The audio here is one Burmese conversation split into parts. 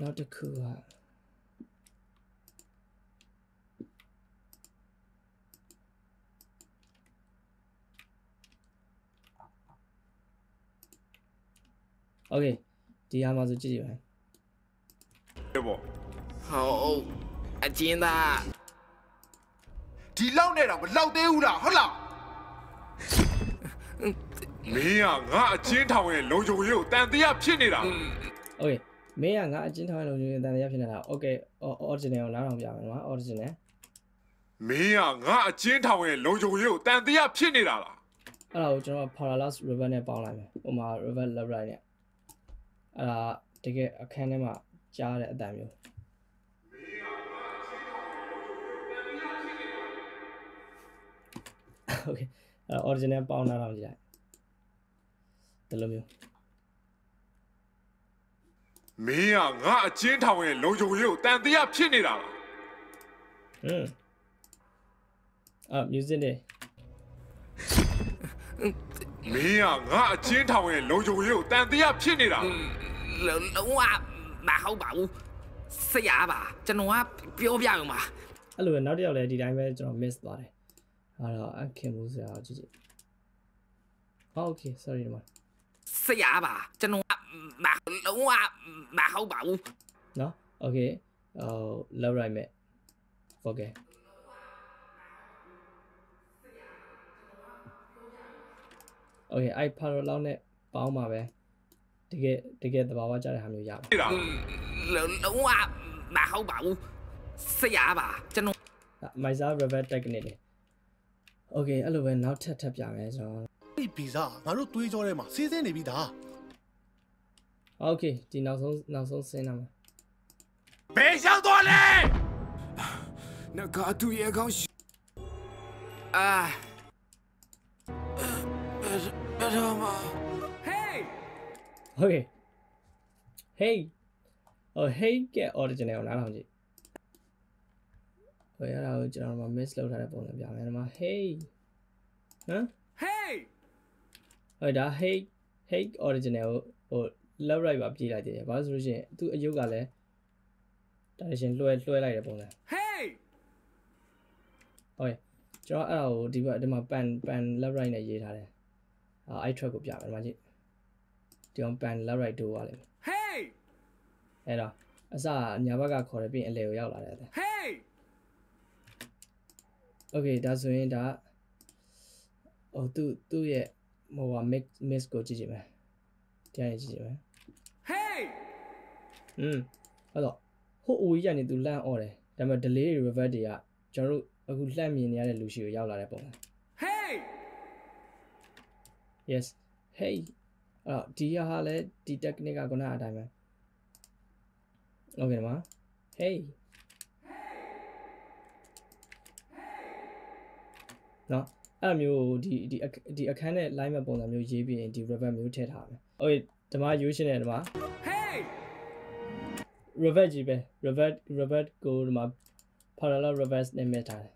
နောက်တစ်ခုက โอเคဒီဟာမှာဆိုကြည့်ကြည့်ပါ တယ်ပေါ့ ဟုတ်အကျဉ်းသား ဒီလောက်နဲ့တော့မလောက်သေးဘူးလားဟုတ်လား မင်းကငါအချင်းထောင်ရဲ့လုံခြုံရေးကိုတန်တရားဖြစ်နေတာ โอเค မင်းကငါအချင်းထောင်းလုံးချင်းတန်တရားဖြစ်နေတာโอเค original ကိုနားထောင်ပြမယ်နော် original မင်းကငါအချင်းထောင်ရဲ့လုံခြုံရေးကိုတန်တရားဖြစ်နေတာလား အဲ့ဒါကိုကျွန်တော် parallel river နဲ့ပေါင်းလိုက်မယ်ဟိုမှာ river left right နဲ့အဲ့ဒါတကယ်အခန်းထဲမှာကြားတဲ့အတန်မျိုးโอเคအဲ့ original ပေါင်းနားထောင်ကြည့်လိုက်ဒီလိုမျိုး မင်းကငါအချင်းထောင်ရဲ့လုံခြုံရေးကိုတန်တရားဖြစ်နေတာလားဟွန်းအာ music နဲ့မင်းကငါအချင်းထောင်ရဲ့လုံခြုံရေးကိုတန်တရားဖြစ်နေတာလားလုံးလုံးဝမဟုတ်ပါဘူးဆရာပါကျွန်တော်ကပြောပြအောင်ပါအဲ့လိုပဲနောက်တစ်ယောက်လည်းဒီတိုင်းပဲကျွန်တော် miss သွားတယ်အဲ့တော့အခင်မှုစရာကြည့်ကြည့်ဟော okay sorry ဒီမှာဆရာပါကျွန်တော်ကမ đúng à mà không bậu đó ok uh, lâu rồi mẹ ok ok အဲ့ဖာရိုလောက်နဲ့ပေါင်းပါပဲတကယ်တကယ်သဘာဝကျတဲ့ဟာမျိုးရပါတယ်လုံးဝမဟုတ်ပါဘူးဆရာပါကျွန်တော် my star river technique လေ okay အဲ့လိုပဲနောက်ထပ်ထပ်ပြမယ်ကျွန်တော်ဒီဗီဇာငါတို့တွေးကြောထဲမှာစီးစင်းနေပြီဒါ โอเคဒီနောက်ဆုံးနောက်ဆုံးဆင်းလာမှာဘေးရောက်တော့လေငါကသူ့ရဲ့ကောင်းအာဘယ်တော့မှ Hey Okay Hey Oh hey က original ကိုနားထောင်ကြည့်ဟိုရတာကိုကျွန်တော်တို့ miss လုပ်ထားတဲ့ပုံစံပြမယ်ဒီမှာ hey ဟမ် hey ဟိုဒါ hey hey original ကိုဟို left right ပါပြေးလိုက်တယ်ဘာလို့ဆိုလို့ရှိရင်သူ့အယုတ်ကလည်း direction လွှဲလွှဲလိုက်တဲ့ပုံစံ Hey ဟုတ်ရဲ့ကျွန်တော်အဲ့ဒါကိုဒီဘက်ဒီမှာ pan pan left right နဲ့ရေးထားတယ်အာ i track ကိုပြမယ်ဒီမှာကြည့်ဒီအောင် pan left right တို့ပါလိမ့်မယ် Hey အဲ့တော့အစညာဘက်ကခေါ်တယ်ပြီးရင်အလဲကိုရောက်လာတယ် Hey Okay ဒါဆိုရင်ဒါဟိုသူ့သူ့ရဲ့ဟိုဟာ mix mix ကိုကြည့်ကြည့်မယ်တရားကြည့်ကြည့်မယ် อืมအဲ့တော့ဟို OE ကနေသူလန့်អော်တယ်ဒါပေမဲ့ delay တွေ revert တွေကကျွန်တော်တို့အခုလှမ်းမြင်နေရတဲ့လူရှိကိုရောက်လာတဲ့ပုံစံ 嘿， yes hey အဲ့တော့ဒီဟာလည်းဒီ technique ကခုနအတိုင်းပဲ okay ဒီမှာ hey နော်အဲ့လိုမျိုးဒီဒီအခဒီအခန်းနဲ့ line မဲ့ပုံစံမျိုးရေးပြီးရင်ဒီ revert မျိုးထည့်ထားမယ် okay ဒီမှာ use ရှင်တယ်ဒီမှာ reverse ကြီးပဲ reverse reverse ကိုဒီမှာ parallel reverse နဲ့မြင်ထားတယ်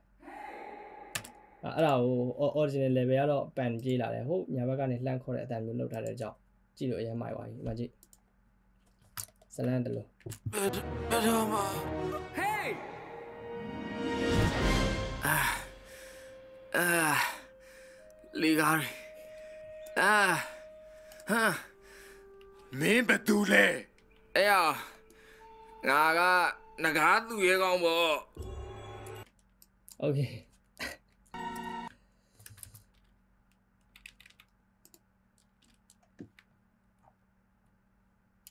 အဲ့ဒါကို original level ကတော့ပန်ပြေးလာတယ်ဟုတ်ညာဘက်ကနေလှမ်းခေါ်တဲ့အတန်မျိုးလောက်ထားတဲ့ကြောင့်ကြည့်လို့အရင်မိုက်သွားပြီဒီမှာကြည့်ဇလန်တလို့ဘယ်တော့မှ Hey Ah Ah လေကား Ah ဟမ်မင်းဘယ်သူလဲအဲ့ ငါကငကားသူရဲကောင်းပေါ့ okay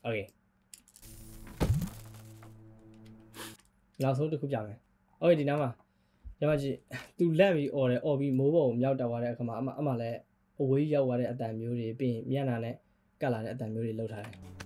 okay နောက်ဆုံးတစ်ခုပြမယ် okay ဒီနားမှာဒီမှာကြည့်သူလက်ပြီးអော်တယ်អော်ပြီးမိုးပေါ်ကိုမြောက်တက်သွားတဲ့အခါမှာအမအမလည်းအဝေးရောက်သွားတဲ့အတန်မျိုးတွေပြီးရင်မျက်နှာနဲ့ကတ်လာတဲ့အတန်မျိုးတွေလောက်ထားတယ်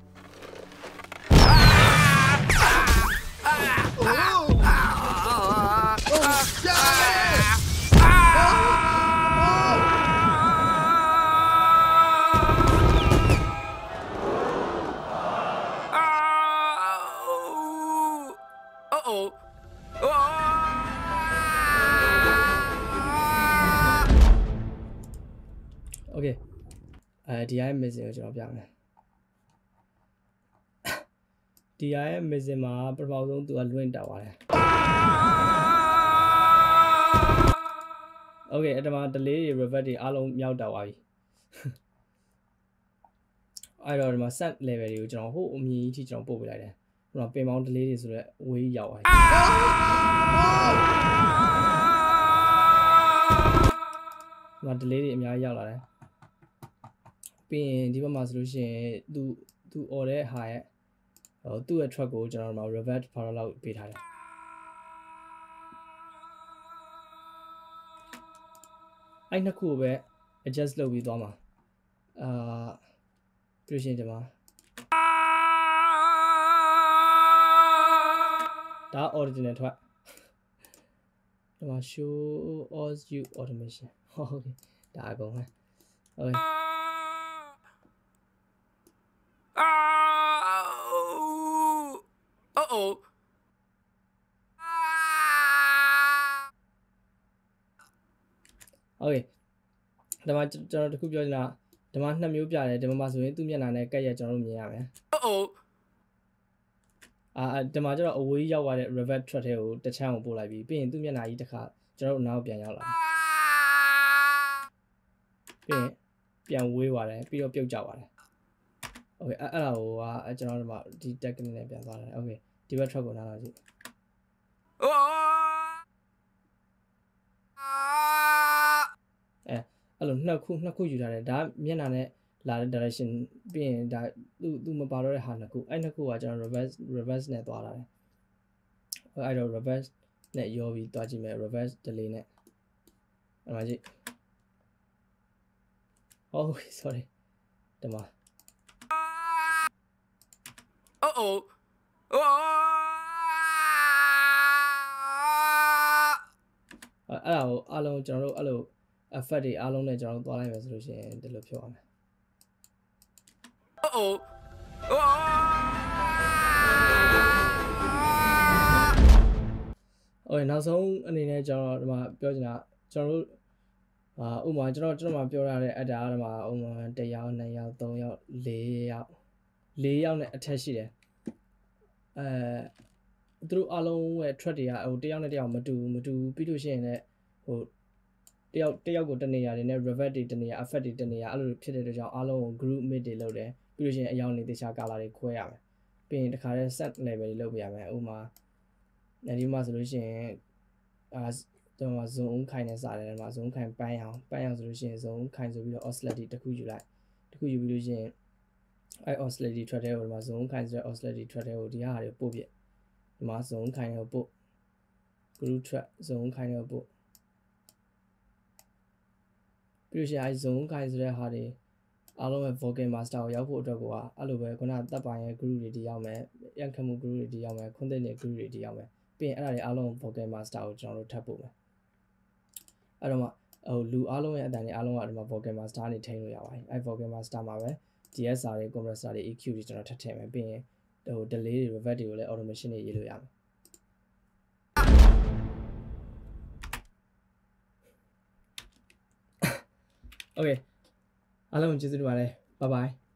okay အဲဒီအိုင် message ကိုကျွန်တော်ပြမယ် ဒီဟာရဲ့ mission မှာပထမဆုံးသူကလွင့်တက်သွားတယ် Okay အတမ delay တွေ revert တွေအားလုံးမြောက်တက်သွားပြီအဲ့တော့ဒီမှာ set level တွေကိုကျွန်တော်ဟိုအမြင်ကြီးထိကျွန်တော်ပို့ပေးလိုက်တယ်ဟိုမှာပင်ပေါင်း delay တွေဆိုတော့ဝေးရောက်သွားပြီဒီမှာ delay တွေအများကြီးရောက်လာတယ်ပြီးရင်ဒီဘက်မှာဆိုလို့ရှိရင်သူသူ order တဲ့ဟာရဲ့ဟို သူ့ရဲ့ track ကိုကျွန်တော်တို့မှာ revert power လောက်ပေးထားတယ်အဲ့နှစ်ခုကိုပဲ adjust လုပ်ပြီးသွားမှာအာပြီးလို့ရှိရင်ဒီမှာဒါ original ထွက်ဒီမှာ show all you automation ဟုတ်ကဲ့ဒါအကုန်ပဲ okay Uh oh. โอเคဒီမှာကျွန်တော်တခုပြောချင်တာဒီမှာနှစ်မျိုးပြတယ်ဒီမှာမှာဆိုရင်သူ့မျက်နှာနဲ့ကက်ရက်ကျွန်တော်တို့မြင်ရမယ် Uh oh. အာအာဒီမှာကျတော့အဝေးရောက်သွားတဲ့ revert track ထဲကိုတစ်ချမ်းကိုပို့လိုက်ပြီးပြီးရင်သူ့မျက်နှာကြီးတစ်ခါကျွန်တော်တို့နောက်ပြန်ရောက်လာတယ်ပြီးရင်ပြန်ဝေးသွားတယ်ပြီးတော့ပြုတ်ကျသွားတယ်โอเคအဲ့အဲ့ဒါကိုကအဲ့ကျွန်တော်တို့မှာဒီ technique နဲ့ပြန်သွားတယ်โอเค ဒီဘက် track ကိုနားတော့ကြည့် Oh. အဲ့လိုနှစ်ခုနှစ်ခုယူထားတယ်ဒါကမျက်နှာနဲ့လာတဲ့ direction ပြီးရင်ဒါသူသူမပါတော့တဲ့ဟာနှစ်ခုအဲ့နှစ်ခုကကျွန်တော် reverse reverse နဲ့သွားလာတယ်အဲ့တော့ reverse နဲ့ရောပြီးသွားကြည့်မယ် reverse delay နဲ့အဲ့မှာကြည့် Oh sorry ဒီမှာ Uh oh. Oh. အဲ့အဲ့ဒါကိုအားလုံးကျွန်တော်တို့အဲ့လို effect တွေအားလုံးနဲ့ကျွန်တော်တို့သွားလိုက်မယ်ဆိုလို့ရှိရင်ဒီလိုဖြစ်သွားမယ် Uh oh. Oh. Okay နောက်ဆုံးအနေနဲ့ကျွန်တော်ဒီမှာပြောချင်တာကျွန်တော်တို့အာဥပမာကျွန်တော်ကျွန်တော်မှာပြောရတဲ့အတားဒီမှာဥပမာ1ယောက်2ယောက်3ယောက်4ယောက်4ယောက်နဲ့အထက်ရှိတယ် အဲသူတို့အားလုံးရဲ့ track တွေကဟိုတစ်ယောက်နဲ့တစ်ယောက်မတူဘူးမတူဘူးပြီးလို့ရှိရင်လည်းဟိုတစ်ယောက်တစ်ယောက်ကိုတနေရာတွေနဲ့ revert တွေတနေရာ effect တွေတနေရာအဲ့လိုဖြစ်တဲ့အတွက်ကြောင့်အားလုံးကို group mid တွေလုပ်တယ်ပြီးလို့ရှိရင်အယောင်တွေတခြား color တွေခွဲရမယ်ပြီးရင်တခါတည်း set level တွေလုပ်ပြရမယ်ဥပမာအဲဒီမှာဆိုလို့ရှိရင်အာတော့မှာ zone ခိုင်နေစားတယ်မှာ zone ခိုင်ပန်းအောင်ပန်းအောင်ဆိုလို့ရှိရင် zone ခိုင်ဆိုပြီးတော့ oscillate တစ်ခုယူလိုက်တစ်ခုယူပြီးလို့ရှိရင် အဲ oscillate ထွက်တဲ့ဟိုဒီမှာ zone ခိုင်ဆိုတဲ့ oscillate ထွက်တဲ့ဟိုဒီဟာတွေပို့ပြဒီမှာ zone ခိုင်ကိုပို့ group track zone ခိုင်ကိုပို့ပြီးလို့ရှိရင်အဲ zone ခိုင်ဆိုတဲ့ဟာတွေအားလုံးရဲ့ vocal master ကိုရောက်ဖို့အတွက်ကိုကအဲ့လိုပဲခုနတပ်ပိုင်းရဲ့ group တွေဒီရောက်မယ်ရန်ခမှု group တွေဒီရောက်မယ်ခွန်းတဲ့နေ group တွေဒီရောက်မယ်ပြီးရင်အဲ့ဒါတွေအားလုံး vocal master ကိုကျွန်တော်တို့ထပ်ပို့မယ်အဲ့တော့မှဟိုလူအားလုံးရဲ့အတန်တွေအားလုံးကဒီမှာ vocal master နေထိန်းလို့ရပါတယ်အဲ့ vocal master မှာပဲ DSR တွေ compressor တွေ EQ တွေကျွန်တော်ထပ်ထည့်မယ်ပြီးရင်ဟို delay တွေ revert တွေကိုလည်း automation တွေရေးလို့ရမယ် Okay အားလုံးကျေးဇူးတင်ပါတယ် bye bye